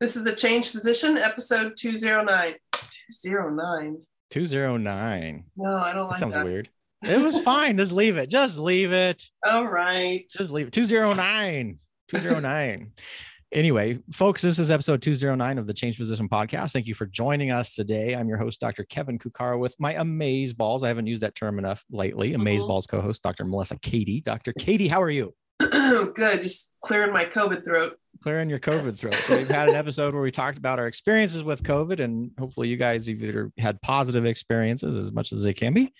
This is the Changed Physician, episode 209. 209. 209. No, I don't like That sounds that. weird. It was fine. Just leave it. Just leave it. All right. Just leave it. 209. 209. anyway, folks, this is episode 209 of the Changed Physician podcast. Thank you for joining us today. I'm your host, Dr. Kevin Cuccaro, with my Amaze Balls. I haven't used that term enough lately. Amaze Mhm. Balls co host, Dr. Melissa Cady. Dr. Cady, how are you? Good. Just clearing my COVID throat. Clearing your COVID throat. So, we've had an episode where we talked about our experiences with COVID, and hopefully, you guys have either had positive experiences as much as they can be.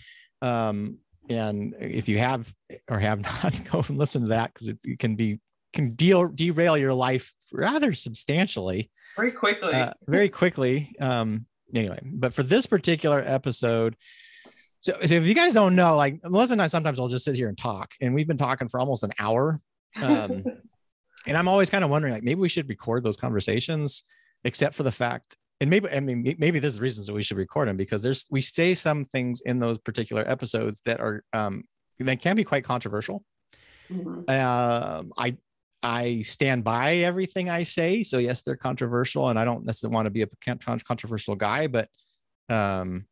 Um, and if you have or have not, go and listen to that because it, it can be can deal derail your life rather substantially Very quickly. uh, very quickly. Um, anyway, but for this particular episode, so, so if you guys don't know, like Melissa and I sometimes will just sit here and talk, and we've been talking for almost an hour. Um, and I'm always kind of wondering, like, maybe we should record those conversations, except for the fact, and maybe I mean maybe this is the reasons that we should record them because there's we say some things in those particular episodes that are um that can be quite controversial. Mhm. Um, I I stand by everything I say. So yes, they're controversial, and I don't necessarily want to be a con- con- controversial guy, but um,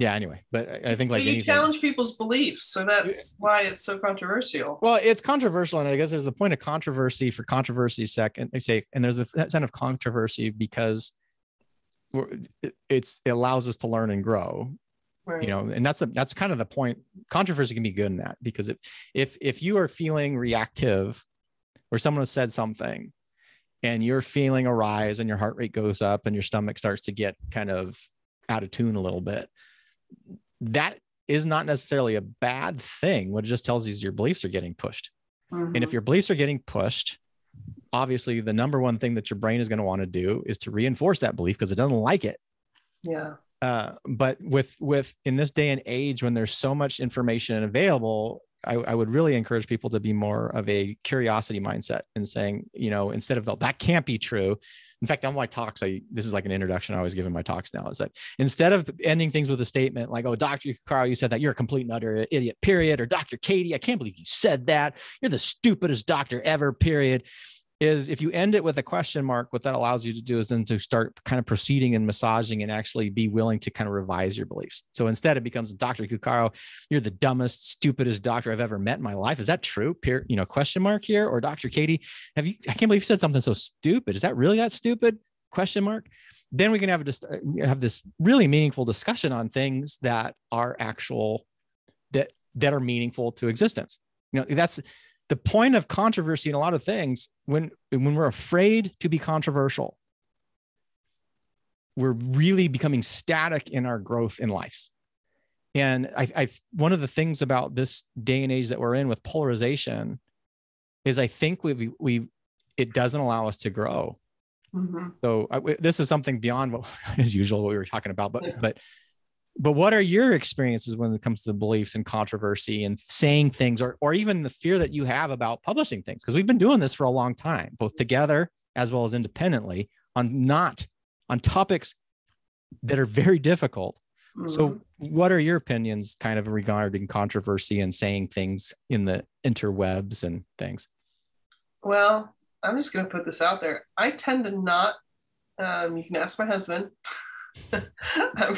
yeah. Anyway, but I, I think like but you anything. challenge people's beliefs, so that's why it's so controversial. Well, it's controversial, and I guess there's the point of controversy for controversy's sake, and they say, and there's a sense of controversy because it, it's it allows us to learn and grow, Right. you know and that's a, that's kind of the point controversy can be good in that because if if if you are feeling reactive or someone has said something and you're feeling a rise and your heart rate goes up and your stomach starts to get kind of out of tune a little bit that is not necessarily a bad thing what it just tells you is your beliefs are getting pushed and if Mhm. your beliefs are getting pushed obviously the number one thing that your brain is going to want to do is to reinforce that belief because it doesn't like it yeah. uh, but with with in this day and age when there's so much information available I, I would really encourage people to be more of a curiosity mindset and saying you know instead of the, that can't be true in fact on my talks i this is like an introduction i always give in my talks now is that instead of ending things with a statement like oh dr carl you said that you're a complete and utter idiot period or dr Cady i can't believe you said that. You're the stupidest doctor ever period is if you end it with a question mark, what that allows you to do is then to start kind of proceeding and massaging and actually be willing to kind of revise your beliefs. So instead, it becomes Dr. Cuccaro, you're the dumbest, stupidest doctor I've ever met in my life. Is that true? Peer, you know, question mark here. Or Dr. Cady, have you, I can't believe you said something so stupid. Is that really that stupid? Question mark. Then we can have just uh, have this really meaningful discussion on things that are actual that that are meaningful to existence. You know, that's the point of controversy in a lot of things when when we're afraid to be controversial we're really becoming static in our growth in lives and I, I one of the things about this day and age that we're in with polarization is i think we we it doesn't allow us to grow Mhm. so I, this is something beyond what as usual what we were talking about Yeah. but but what are your experiences when it comes to the beliefs and controversy and saying things or or even the fear that you have about publishing things because we've been doing this for a long time both together as well as independently on not on topics that are very difficult Mhm. so what are your opinions kind of regarding controversy and saying things in the interwebs and things Well, I'm just going to put this out there. I tend to not, um, you can ask my husband. I'm,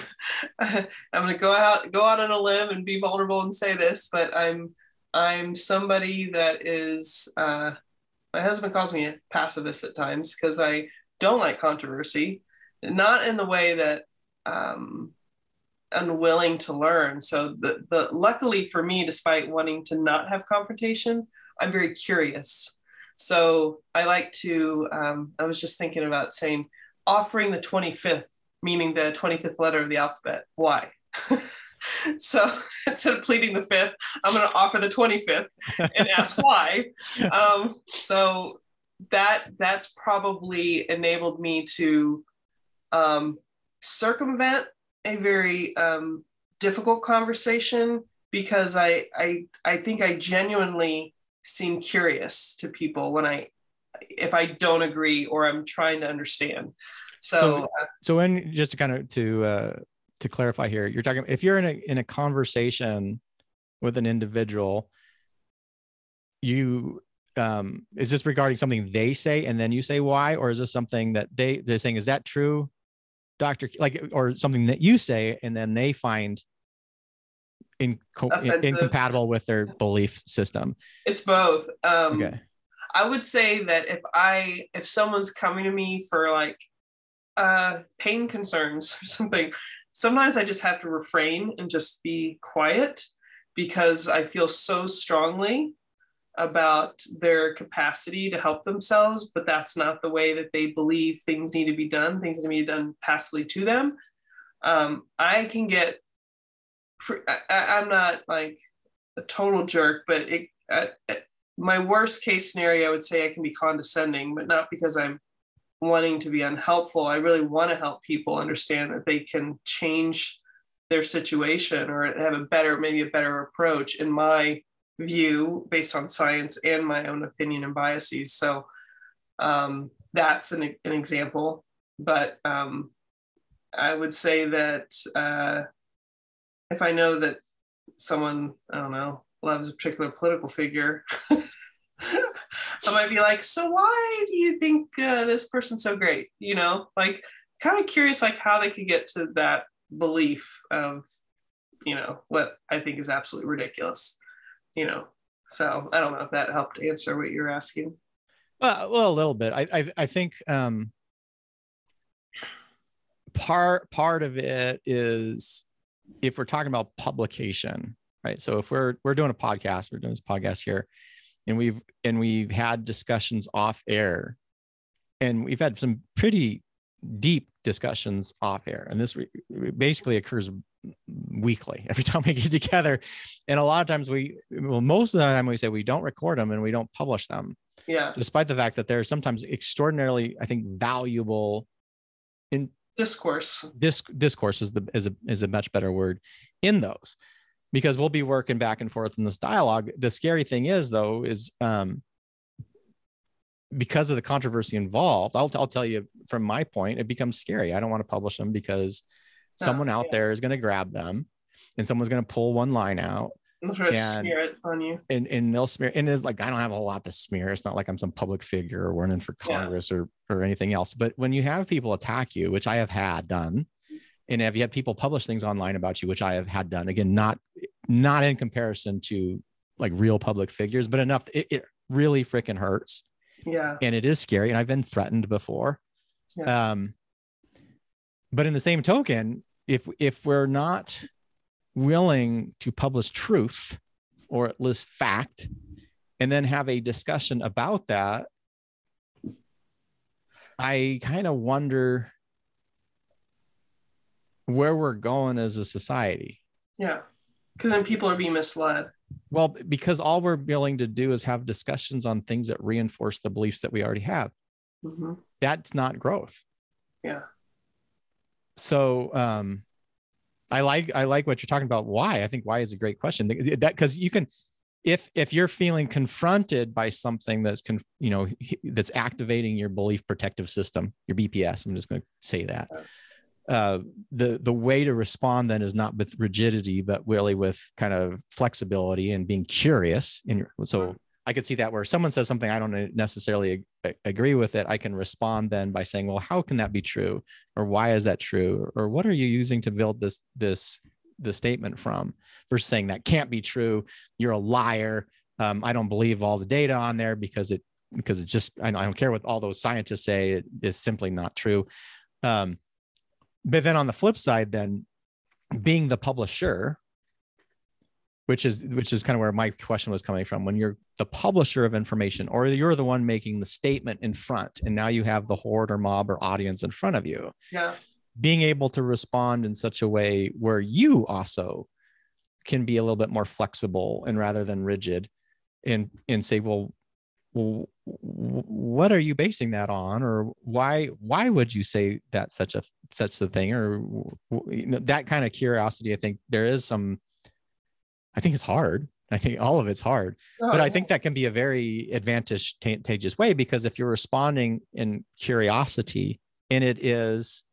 I'm going to go out, go out on a limb and be vulnerable and say this, but I'm, I'm somebody that is, uh, my husband calls me a pacifist at times because I don't like controversy, not in the way that, um, unwilling to learn. So the, the luckily for me, despite wanting to not have confrontation, I'm very curious. So I like to, um, I was just thinking about saying offering the 25th, meaning the 25th letter of the alphabet. Why? so instead of pleading the fifth, I'm going to offer the 25th and ask why. Um, so that that's probably enabled me to um, circumvent a very um, difficult conversation because I, I I think I genuinely seem curious to people when I if I don't agree or I'm trying to understand. So, So- uh, so when just to kind of to uh to clarify here you're talking if you're in a in a conversation with an individual you um, is this regarding something they say and then you say why, or is this something that they they're saying is that true, Doctor? Like, or something that you say and then they find inco- incompatible with their belief system. It's both. Um, Okay. I would say that if I if someone's coming to me for like uh pain concerns or something, sometimes I just have to refrain and just be quiet because I feel so strongly about their capacity to help themselves, but that's not the way that they believe things need to be done. Things need to be done passively to them. Um, I can get, I, I- I'm not like a total jerk, but it, uh, my worst case scenario, I would say I can be condescending, but not because I'm wanting to be unhelpful. I really want to help people understand that they can change their situation or have a better, maybe a better approach in my view based on science and my own opinion and biases. So um, that's an, an example. But um, I would say that uh, if I know that someone, I don't know, loves a particular political figure, I might be like, so why do you think uh, this person's so great? You know, like kind of curious, like how they could get to that belief of, you know, what I think is absolutely ridiculous. You know, so I don't know if that helped answer what you're asking. Well, well, a little bit. I, I, I think um, part part of it is if we're talking about publication, right? So if we're we're doing a podcast, we're doing this podcast here, and we've and we've had discussions off air, and we've had some pretty deep discussions off air, and this basically occurs weekly every time we get together. And a lot of times we well most of the time we say we don't record them and we don't publish them. Yeah, despite the fact that they're sometimes extraordinarily i think valuable in discourse. disc discourse is the is a is a much better word in those because we'll be working back and forth in this dialogue the scary thing is though is um because of the controversy involved i'll, I'll tell you from my point it becomes scary i don't want to publish them because Oh, someone out yeah. there is going to grab them and someone's going to pull one line out I'm trying to And- smear it on you. and and they'll smear and it's like I don't have a lot to smear. It's not like I'm some public figure or running for Yeah. Congress or or anything else. But when you have people attack you, which I have had done, and if you have people publish things online about you, which I have had done, again, not not in comparison to like real public figures, but enough it, it really freaking hurts Yeah, and it is scary. And I've been threatened before. Yeah. Um, but in the same token, if if we're not willing to publish truth or at least fact, and then have a discussion about that, I kind of wonder where we're going as a society. yeah. Because then people are being misled. Well, because all we're willing to do is have discussions on things that reinforce the beliefs that we already have. hmm That's not growth. Yeah. so um i like i like what you're talking about why i think why is a great question that because you can if if you're feeling confronted by something that's con, you know that's activating your belief protective system your bps i'm just going to say that uh the the way to respond then is not with rigidity but really with kind of flexibility and being curious and your- so i could see that where someone says something i don't necessarily ag- agree with it i can respond then by saying well how can that be true? Or why is that true? Or what are you using to build this this the statement from? Versus saying that can't be true. You're a liar. Um, i don't believe all the data on there because it because it's just I, I don't care what all those scientists say it is simply not true. Um, but then on the flip side then being the publisher which is which is kind of where my question was coming from when you're the publisher of information or you're the one making the statement in front and now you have the horde or mob or audience in front of you Yeah. being able to respond in such a way where you also can be a little bit more flexible and rather than rigid and and say well well what are you basing that on or why why would you say that such a such the thing or you know, that kind of curiosity i think there is some i think it's hard i think all of it's hard oh, but Oh, I think that can be a very advantageous way because if you're responding in curiosity and it is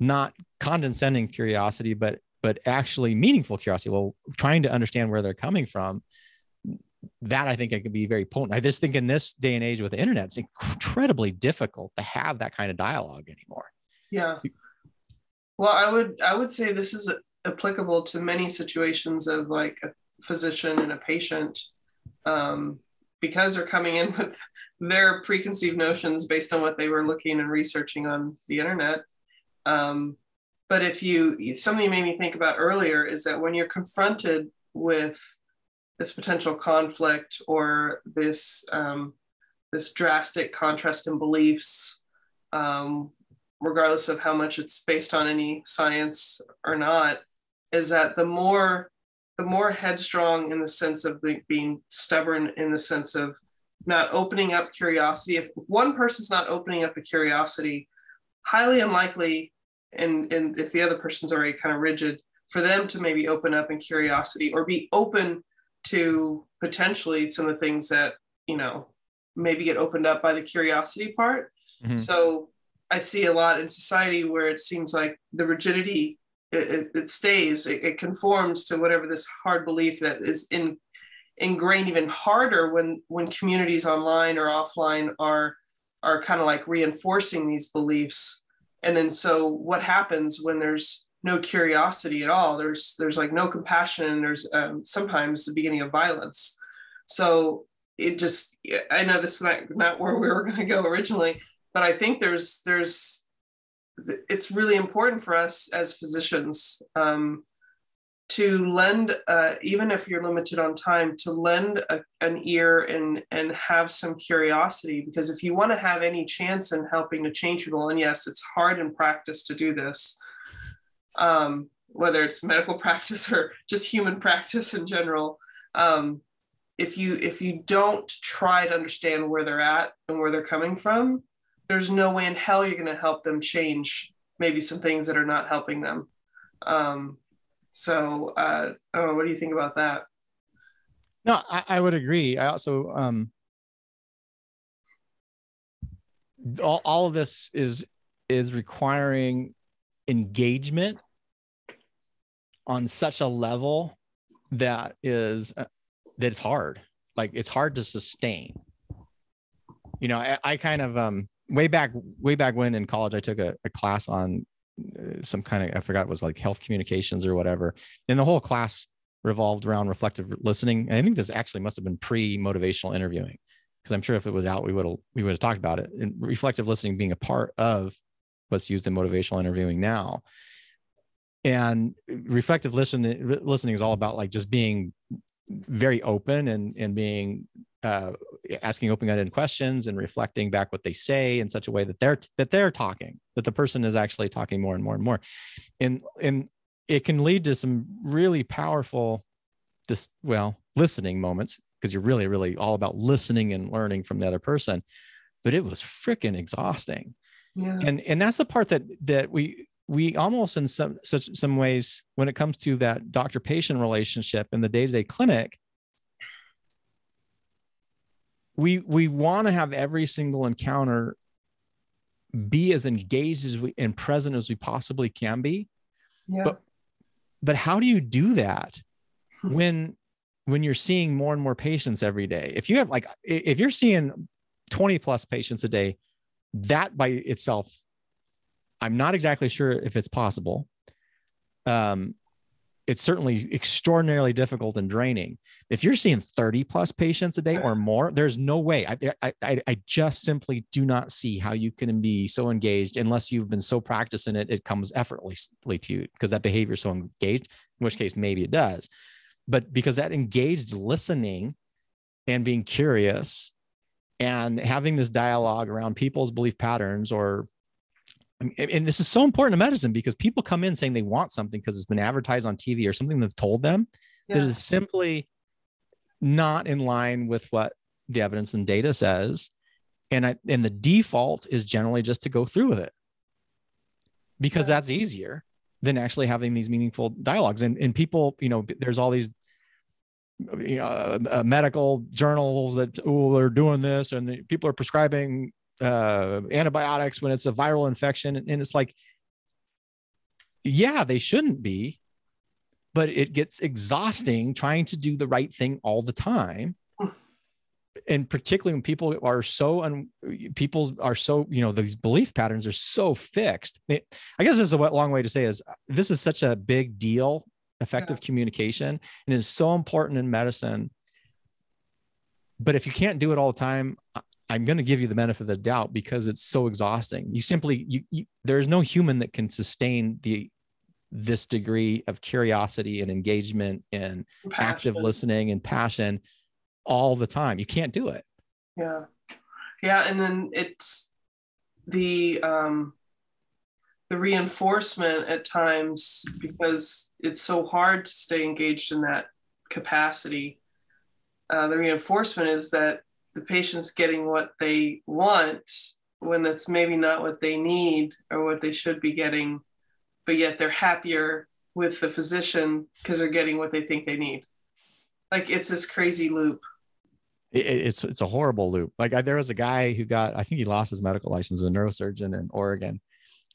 not condescending curiosity, but but actually meaningful curiosity, well, trying to understand where they're coming from, that I think it could be very potent. I just think in this day and age with the internet, it's incredibly difficult to have that kind of dialogue anymore. Yeah. Well, I would I would say this is applicable to many situations of like a physician and a patient um, because they're coming in with their preconceived notions based on what they were looking and researching on the internet. Um, but if you something you made me think about earlier is that when you're confronted with this potential conflict or this um, this drastic contrast in beliefs, um, regardless of how much it's based on any science or not, is that the more the more headstrong in the sense of being stubborn in the sense of not opening up curiosity. If, if one person's not opening up a curiosity, highly unlikely, and, and if the other person's already kind of rigid, for them to maybe open up in curiosity or be open to potentially some of the things that, you know, maybe get opened up by the curiosity part. Mm-hmm. So I see a lot in society where it seems like the rigidity it, it stays it, it, conforms to whatever this hard belief that is in ingrained even harder when when communities online or offline are are kind of like reinforcing these beliefs. And then so what happens when there's no curiosity at all? There's there's like no compassion and there's um, sometimes the beginning of violence. So it just i know this is not, not where we were going to go originally but i think there's there's it's really important for us as physicians um, to lend, uh, even if you're limited on time, to lend a, an ear and and have some curiosity. Because if you want to have any chance in helping to change people, and yes, it's hard in practice to do this, um, whether it's medical practice or just human practice in general. Um, if you if you don't try to understand where they're at and where they're coming from, there's no way in hell you're going to help them change maybe some things that are not helping them. Um, so, uh, oh, what do you think about that? No, I, I would agree. I also, um, all, all of this is is requiring engagement on such a level that is uh, that it's hard like it's hard to sustain you know I, I kind of um way back way back when in college i took a, a class on uh, some kind of i forgot it was like health communications or whatever. And the whole class revolved around reflective listening. And i think this actually must have been pre-motivational interviewing because i'm sure if it was out we would have we would have talked about it. And reflective listening being a part of what's used in motivational interviewing now. And reflective listening listening is all about like just being very open and and being uh, asking open-ended questions and reflecting back what they say in such a way that they're that they're talking that the person is actually talking more and more and more and and it can lead to some really powerful this well listening moments because you're really really all about listening and learning from the other person but it was freaking exhausting yeah. and and that's the part that that we we almost in some such some ways when it comes to that doctor patient relationship in the day-to-day clinic we we want to have every single encounter be as engaged as we and present as we possibly can be yeah. but but how do you do that hmm. when when you're seeing more and more patients every day if you have like if you're seeing 20 plus patients a day that by itself I'm not exactly sure if it's possible. Um, it's certainly extraordinarily difficult and draining. If you're seeing 30 plus patients a day or more, there's no way. I, I, I just simply do not see how you can be so engaged unless you've been so practicing it, it comes effortlessly to you because that behavior is so engaged, in which case maybe it does. But because that engaged listening and being curious and having this dialogue around people's belief patterns or and this is so important to medicine because people come in saying they want something because it's been advertised on TV or something they've told them yeah. that is simply not in line with what the evidence and data says. And I, and the default is generally just to go through with it because yeah. that's easier than actually having these meaningful dialogues. And, and people, you know, there's all these you know uh, uh, medical journals that oh they're doing this and the, people are prescribing uh, antibiotics when it's a viral infection. And it's like, yeah, they shouldn't be, but it gets exhausting trying to do the right thing all the time. and particularly when people are so un, people are so you know these belief patterns are so fixed i guess this is a long way to say is this is such a big deal effective yeah. communication and it's so important in medicine but if you can't do it all the time i'm going to give you the benefit of the doubt because it's so exhausting you simply you, you there's no human that can sustain the this degree of curiosity and engagement and passion. active listening and passion all the time. You can't do it. Yeah. Yeah. And then it's the, um, the reinforcement at times because it's so hard to stay engaged in that capacity. Uh, the reinforcement is that the patient's getting what they want when it's maybe not what they need or what they should be getting, but yet they're happier with the physician because they're getting what they think they need. Like it's this crazy loop it, it's it's a horrible loop. Like I, there was a guy who got, I think he lost his medical license, a neurosurgeon in Oregon,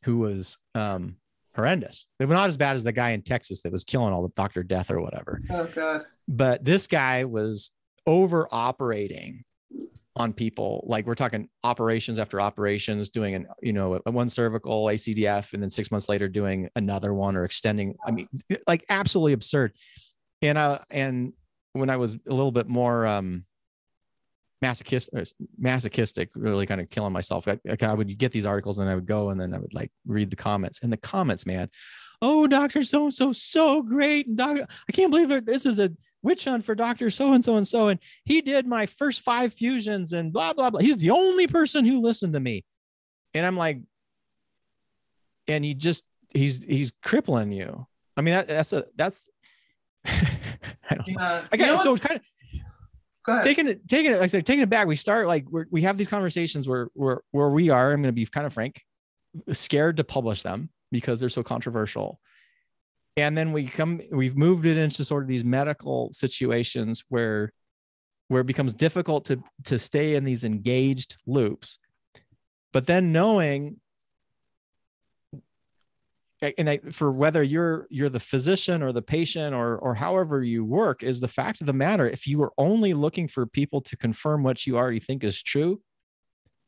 who was um, horrendous. They were not as bad as the guy in Texas that was killing all the Doctor Death or whatever. Oh God. But this guy was over operating on people. Like we're talking operations after operations doing an you know one cervical acdf and then six months later doing another one or extending i mean like absolutely absurd. And uh and when i was a little bit more um masochistic, uh, masochistic, really kind of killing myself. I, I would get these articles and I would go and then I would like read the comments and the comments, man. Oh, Doctor So and So, so great, and Doctor, I can't believe that this is a witch hunt for Doctor So and So and So, and he did my first five fusions and blah blah blah. He's the only person who listened to me, and I'm like, and he just he's he's crippling you. I mean, that, that's a that's. I don't. Yeah. I got you know so it's kind of taking it, taking it, like I said, taking it back. We start like we we have these conversations where where where we are. I'm going to be kind of frank, scared to publish them because they're so controversial. And then we come, we've moved it into sort of these medical situations where where it becomes difficult to to stay in these engaged loops. But then knowing and I, for whether you're you're the physician or the patient or or however you work is the fact of the matter. If you are only looking for people to confirm what you already think is true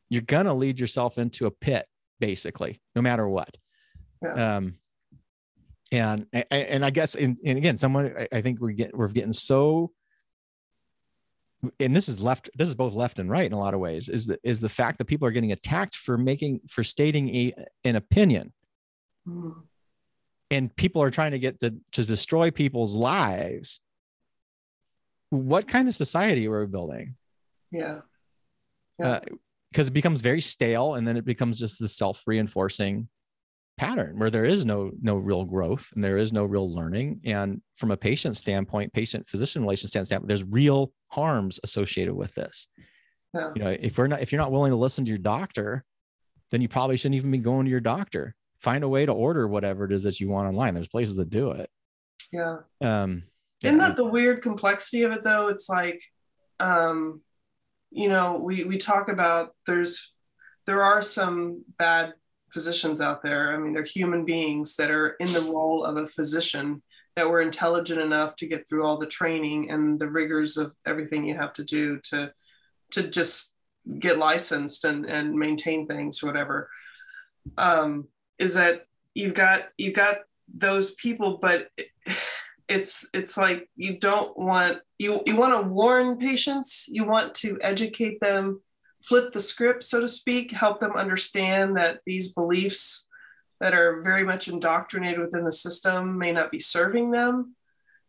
you're going to lead yourself into a pit basically no matter what. Yeah. um and and i guess and, and again someone i think we get we're getting so and this is left this is both left and right in a lot of ways is the is the fact that people are getting attacked for making for stating a an opinion Mm. And people are trying to get to, to destroy people's lives. What kind of society are we building? Yeah. Because yeah. uh, it becomes very stale and then it becomes just the self reinforcing pattern where there is no no real growth and there is no real learning and from a patient standpoint patient physician relation standpoint there's real harms associated with this yeah. you know if we're not if you're not willing to listen to your doctor then you probably shouldn't even be going to your doctor find a way to order whatever it is that you want online. There's places that do it. Yeah. Um, Isn't that the weird complexity of it though? It's like, um, you know, we we talk about there's there are some bad physicians out there. I mean, they're human beings that are in the role of a physician that were intelligent enough to get through all the training and the rigors of everything you have to do to to just get licensed and and maintain things or whatever. Um, is that you've got you've got those people but it's it's like you don't want you you want to warn patients. You want to educate them flip the script so to speak help them understand that these beliefs that are very much indoctrinated within the system may not be serving them.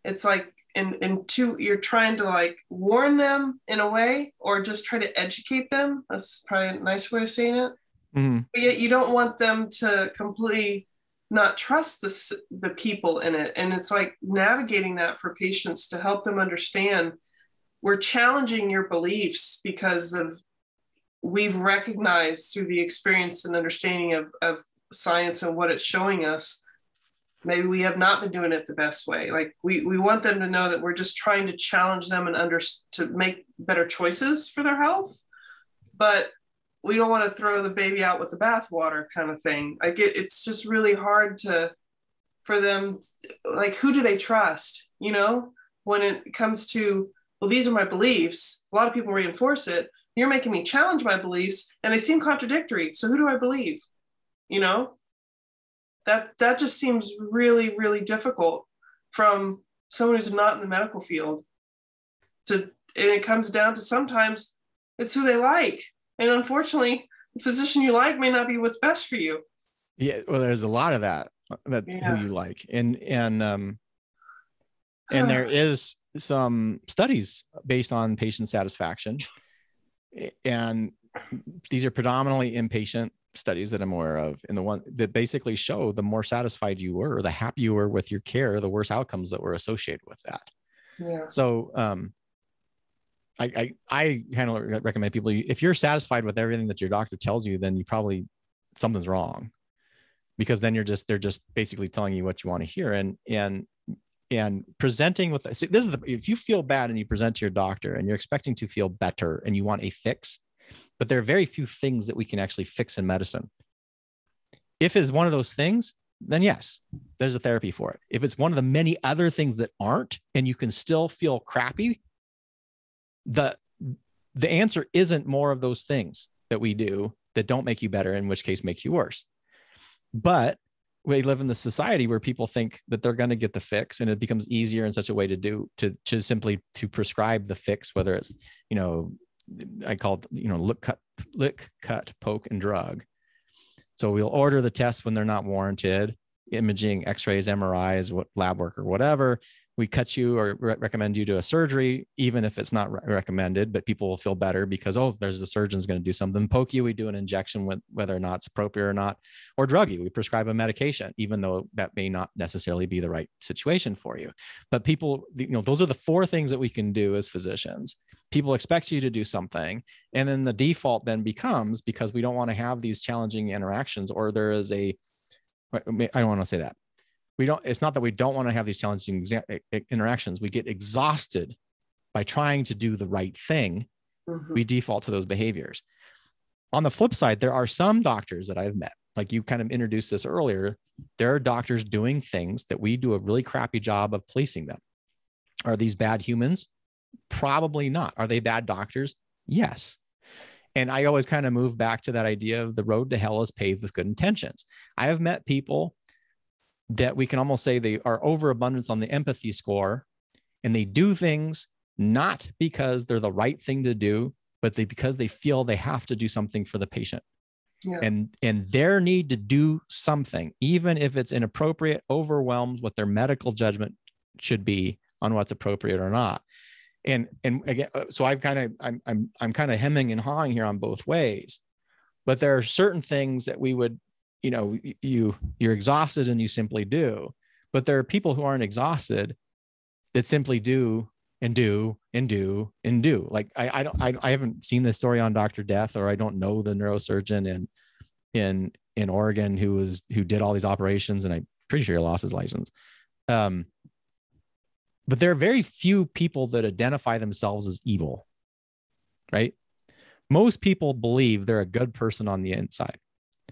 It's like in in two you're trying to like warn them in a way or just try to educate them. That's probably a nice way of saying it Mm-hmm. But yet you don't want them to completely not trust the, the people in it. And it's like navigating that for patients to help them understand we're challenging your beliefs because of we've recognized through the experience and understanding of, of science and what it's showing us maybe we have not been doing it the best way like we, we want them to know that we're just trying to challenge them and under to make better choices for their health but we don't want to throw the baby out with the bathwater kind of thing. Like it, it's just really hard to for them like who do they trust, you know, when it comes to well, these are my beliefs. A lot of people reinforce it. You're making me challenge my beliefs and they seem contradictory. So who do I believe? You know? That that just seems really, really difficult from someone who's not in the medical field to and it comes down to sometimes it's who they like. And unfortunately, the physician you like may not be what's best for you. Yeah, well, there's a lot of that that yeah. who you like. And and um and there is some studies based on patient satisfaction and these are predominantly inpatient studies that i'm aware of and the one that basically show the more satisfied you were the happier you were with your care the worse outcomes that were associated with that yeah. so um I, I, I kind of recommend people if you're satisfied with everything that your doctor tells you, then you probably something's wrong. Because then you're just they're just basically telling you what you want to hear and and and presenting with see, this is the if you feel bad and you present to your doctor and you're expecting to feel better and you want a fix but there are very few things that we can actually fix in medicine. If it's one of those things then yes there's a therapy for it. If it's one of the many other things that aren't and you can still feel crappy the the answer isn't more of those things that we do that don't make you better in which case make you worse. But we live in the society where people think that they're going to get the fix and it becomes easier in such a way to do to to simply to prescribe the fix whether it's you know i call it you know look cut lick cut poke and drug. So we'll order the tests when they're not warranted imaging x-rays mris what lab work or whatever we cut you or re- recommend you to a surgery, even if it's not re- recommended, but people will feel better because, oh, there's a surgeon's going to do something. Poke you, we do an injection with whether or not it's appropriate or not, or drug you, we prescribe a medication, even though that may not necessarily be the right situation for you. But people, you know, those are the four things that we can do as physicians. People expect you to do something. And then the default then becomes because we don't want to have these challenging interactions, or there is a, I don't want to say that we don't it's not that we don't want to have these challenging exa- interactions. We get exhausted by trying to do the right thing. Mm-hmm. we default to those behaviors. On the flip side there are some doctors that i've met like you kind of introduced this earlier there are doctors doing things that we do a really crappy job of policing them. Are these bad humans? Probably not. Are they bad doctors? Yes. And i always kind of move back to that idea of the road to hell is paved with good intentions. I have met people that we can almost say they are overabundance on the empathy score and they do things not because they're the right thing to do but they because they feel they have to do something for the patient. Yeah. and and their need to do something even if it's inappropriate overwhelms what their medical judgment should be on what's appropriate or not. And and again uh, so i've kind of i'm i'm, I'm kind of hemming and hawing here on both ways. But there are certain things that we would you know you you're exhausted and you simply do. But there are people who aren't exhausted that simply do and do and do and do. Like i i don't i, I haven't seen this story on dr death or i don't know the neurosurgeon in in in oregon who was who did all these operations and i'm pretty sure he lost his license. Um but there are very few people that identify themselves as evil right? Most people believe they're a good person on the inside.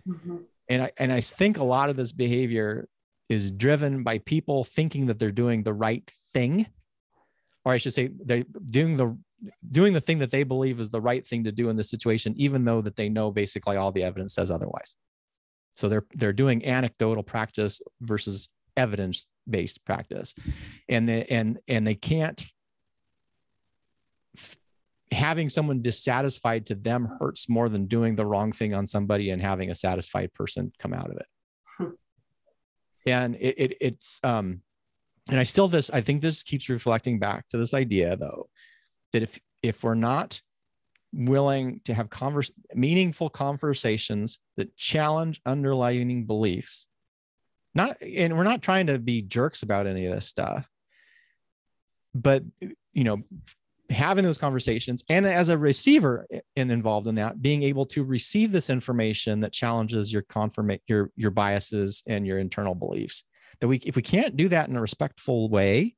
Mm-hmm and I and I think a lot of this behavior is driven by people thinking that they're doing the right thing, or I should say they're doing the doing the thing that they believe is the right thing to do in this situation, even though that they know basically all the evidence says otherwise. So they're they're doing anecdotal practice versus evidence based practice, and they, and and they can't having someone dissatisfied to them hurts more than doing the wrong thing on somebody and having a satisfied person come out of it. Hmm. And it, it, it's um and I still this I think this keeps reflecting back to this idea though that if if we're not willing to have converse meaningful conversations that challenge underlying beliefs not and we're not trying to be jerks about any of this stuff but you know having those conversations and as a receiver and involved in that being able to receive this information that challenges your confirm your your biases and your internal beliefs that we if we can't do that in a respectful way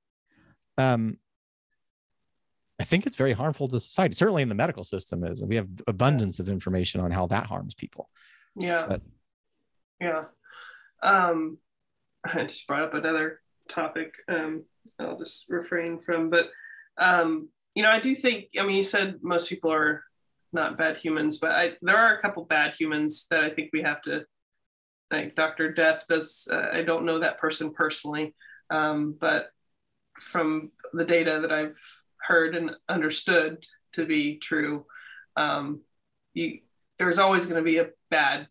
um i think it's very harmful to society. Certainly in the medical system is and we have abundance of information on how that harms people. Yeah. But, yeah. Um i just brought up another topic um i'll just refrain from but um you know, I do think. I mean, you said most people are not bad humans, but I, there are a couple bad humans that I think we have to. Like Dr. Death does. Uh, I don't know that person personally, um, but from the data that I've heard and understood to be true, um, you, there's always going to be a bad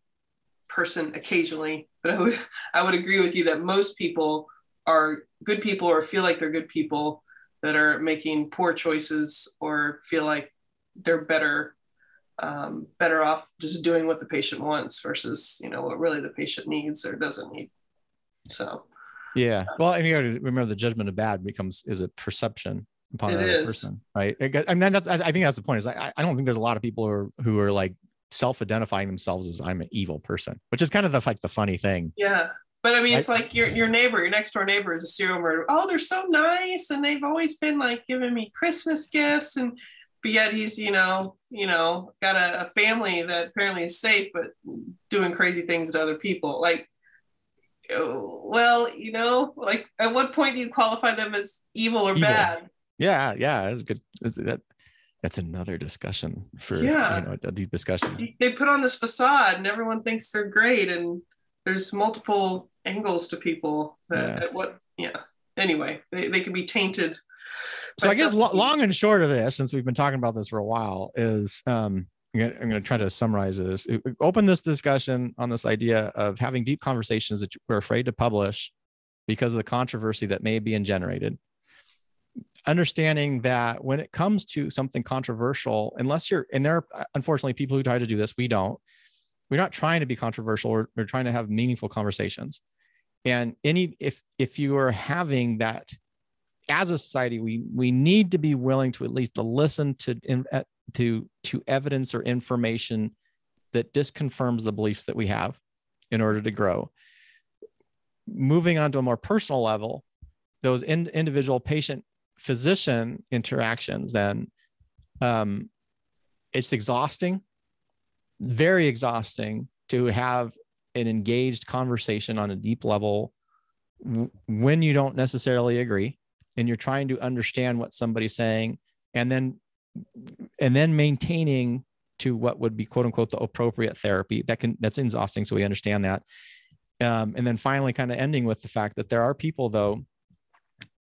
person occasionally. But I would I would agree with you that most people are good people or feel like they're good people that are making poor choices or feel like they're better um, better off just doing what the patient wants versus you know what really the patient needs or doesn't need. So. Yeah. Well and you got to remember the judgment of bad becomes is a perception upon another person right? I mean that's i I think that's the point is I, I don't think there's a lot of people who are who are like self-identifying themselves as i'm an evil person which is kind of the like the funny thing. Yeah but i mean it's I- like your your neighbor your next door neighbor is a serial murderer oh they're so nice and they've always been like giving me christmas gifts and but yet he's you know you know got a, a family that apparently is safe but doing crazy things to other people like oh, well you know like at what point do you qualify them as evil or Evil. bad yeah yeah that's good that's, that, that's another discussion for Yeah. you know a deep discussion they put on this facade and everyone thinks they're great and there's multiple angles to people that Yeah. at what yeah. Anyway they, they can be tainted so i guess lo- long and short of this since we've been talking about this for a while is um i'm gonna, try to summarize this. Open this discussion on this idea of having deep conversations that we're afraid to publish because of the controversy that may be generated. Understanding that when it comes to something controversial unless you're and there are unfortunately people who try to do this we don't we're not trying to be controversial we're, we're trying to have meaningful conversations. And any if if you are having that as a society we we need to be willing to at least to listen to uh, to to evidence or information that disconfirms the beliefs that we have in order to grow. Moving on to a more personal level those in, individual patient physician interactions then um, it's exhausting very exhausting to have an engaged conversation on a deep level when you don't necessarily agree and you're trying to understand what somebody's saying and then and then maintaining to what would be quote unquote the appropriate therapy that can that's exhausting. So we understand that. Um, and then finally kind of ending with the fact that there are people though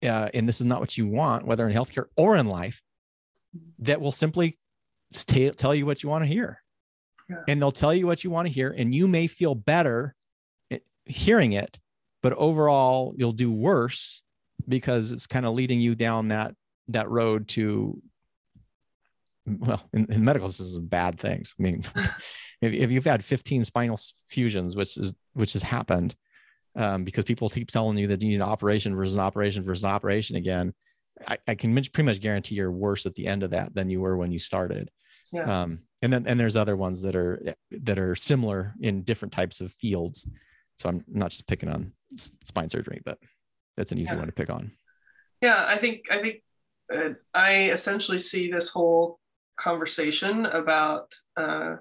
uh, and this is not what you want whether in healthcare or in life that will simply stay, tell you what you want to hear Yeah. and they'll tell you what you want to hear and you may feel better hearing it but overall you'll do worse because it's kind of leading you down that that road to well in, in medical this is bad things i mean if, if you've had 15 spinal fusions which is which has happened um, because people keep telling you that you need an operation versus an operation versus an operation again i, I can pretty much guarantee you're worse at the end of that than you were when you started Yeah. um, and then and there's other ones that are that are similar in different types of fields. So i'm not just picking on spine surgery but that's an easy Yeah. one to pick on. Yeah i think i think uh, i essentially see this whole conversation about uh,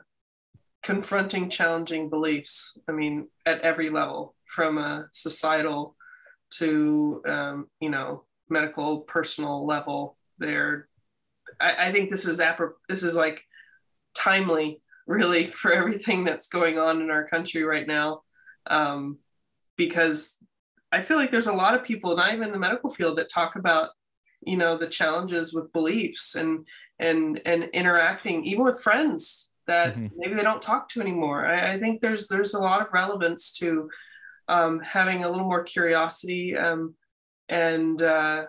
confronting challenging beliefs i mean at every level from a societal to um, you know medical personal level there. I, I think this is apro- this is like timely really for everything that's going on in our country right now um, because I feel like there's a lot of people, not even in the medical field, that talk about, you know, the challenges with beliefs and and and interacting, even with friends that Mhm. maybe they don't talk to anymore. I, I think there's there's a lot of relevance to um, having a little more curiosity, um, and uh,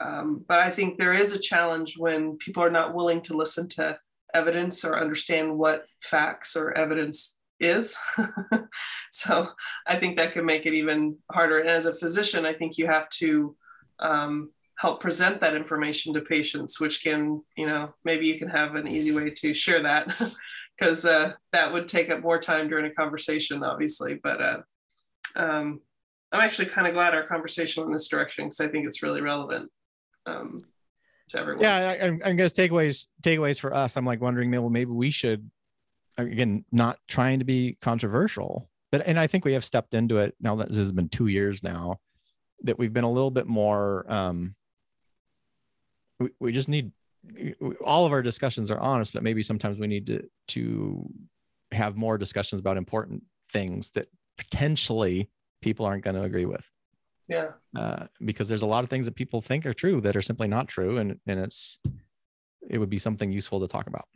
um, but I think there is a challenge when people are not willing to listen to evidence or understand what facts or evidence is. so I think that can make it even harder. And as a physician, I think you have to um, help present that information to patients, which can, you know, maybe you can have an easy way to share that because uh, that would take up more time during a conversation, obviously. But uh, um, I'm actually kind of glad our conversation went in this direction because I think it's really relevant um, to everyone. yeah I, I- I guess takeaways takeaways for us i'm like wondering maybe maybe we should again not trying to be controversial but and i think we have stepped into it now that this has been two years now that we've been a little bit more um we, we just need all of our discussions are honest, but maybe sometimes we need to to have more discussions about important things that potentially people aren't going to agree with. Yeah. Uh, because there's a lot of things that people think are true that are simply not true, and and it's it would be something useful to talk about.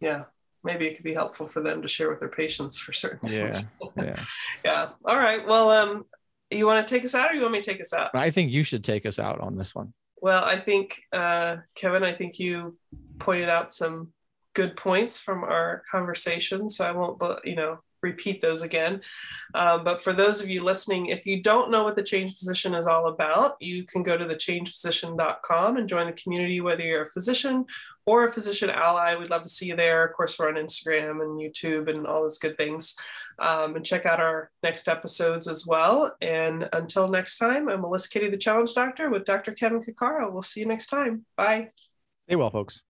Yeah. Maybe it could be helpful for them to share with their patients for certain things. Yeah. Yeah. yeah. All right. Well, um, you want to take us out or you want me to take us out? I think you should take us out on this one. Well, I think, uh, Kevin, I think you pointed out some good points from our conversation. So I won't, you know, repeat those again. Um, but for those of you listening, if you don't know what the Changed Physician is all about, you can go to thechangedphysician.com and join the community, whether you're a physician or a physician ally. We'd love to see you there. Of course, we're on Instagram and YouTube and all those good things. Um, and check out our next episodes as well. And until next time, I'm Melissa Cady, the Challenge Doctor with Dr. Kevin Cuccaro. We'll see you next time. Bye. Stay well, folks.